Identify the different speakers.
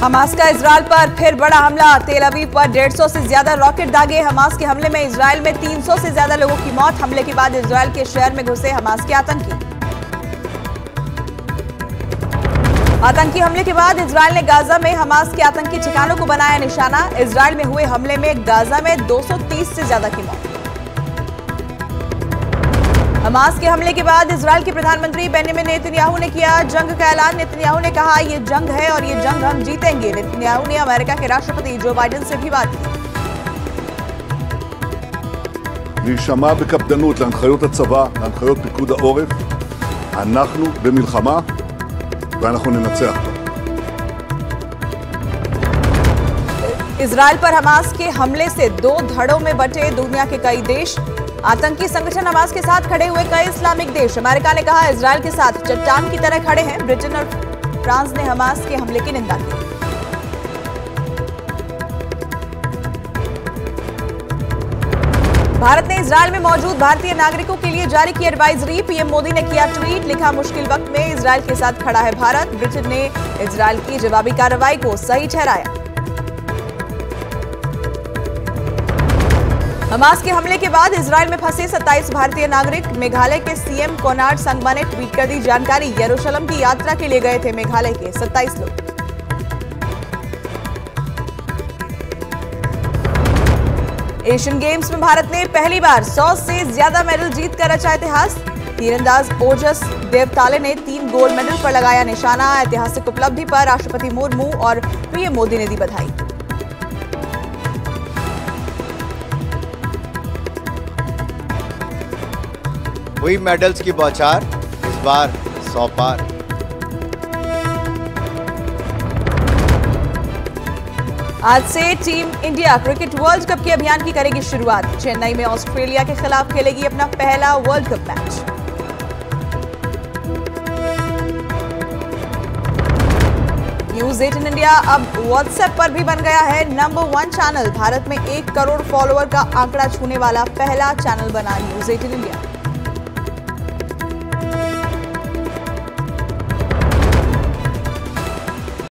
Speaker 1: Hamas का Israel पर फिर बड़ा हमला। तेल अवीव पर 150 से ज़्यादा रॉकेट दागे हमास के हमले में। इसराइल में 300 से ज़्यादा लोगों की मौत। हमले के बाद इसराइल के शहर में घुसे हमास के आतंकी। आतंकी हमले के बाद इसराइल ने गाजा में हमास के आतंकी ठिकानों को बनाया निशाना। इसराइल में हुए हमले में गाजा में 230 से ज़्यादा की मौत। हमास के हमले के बाद इसराइल के प्रधानमंत्री बेनियामिन नेतन्याहू ने किया जंग का ऐलान नेतन्याहू ने कहा ये जंग है और ये जंग हम जीतेंगे नेतन्याहू ने अमेरिका के राष्ट्रपति जो बाइडेन से भी बात की
Speaker 2: להישמע בקפדנות להנחיות הצבא, להנחיות פיקוד העורף. אנחנו במלחמה ואנחנו ננצח בה.
Speaker 1: इसराइल पर हमास के हमले से दो धड़ों में बटे दुनिया के कई देश आतंकी संगठन हमास के साथ खड़े हुए कई इस्लामिक देश। अमेरिका ने कहा इसराइल के साथ चट्टान की तरह खड़े हैं। ब्रिटेन और फ्रांस ने हमास के हमले की निंदा की। भारत ने इसराइल में मौजूद भारतीय नागरिकों के लिए जारी की एडवाइजरी पीएम मोदी ने किया ट्वीट लिखा, मुश्किल वक्त में इसराइल के साथ खड़ा है भारत। ब्रिटेन ने इसराइल की जवाबी कार्रवाई को सही ठहराया। हमास के हमले के बाद इसराइल में फंसे 27 भारतीय नागरिक। मेघालय के सीएम कोनार्ड संगमा ने ट्वीट कर दी जानकारी। यरूशलम की यात्रा के लिए गए थे मेघालय के 27 लोग। एशियन गेम्स में भारत ने पहली बार 100 से ज़्यादा मेडल जीतकर रचा इतिहास। तीरंदाज ओजस देवताले ने तीन गोल्ड मेडल पर लगाया निशाना। ऐतिहासिक उपलब्धि पर राष्ट्रपति मुर्मू और पीएम मोदी ने दी बधाई।
Speaker 3: हुई मेडल्स की बौछार, इस बार सौ पार
Speaker 1: आज से team India cricket world cup के अभियान की करेगी शुरुआत। चेन्नई में ऑस्ट्रेलिया के खिलाफ खेलेगी अपना पहला world cup match. News 18 India अब व्हाट्सएप पर भी बन गया है नंबर वन चैनल भारत में एक करोड़ फॉलोअर का आंकड़ा छूने वाला पहला चैनल बना न्यूज़ 18 इंडिया।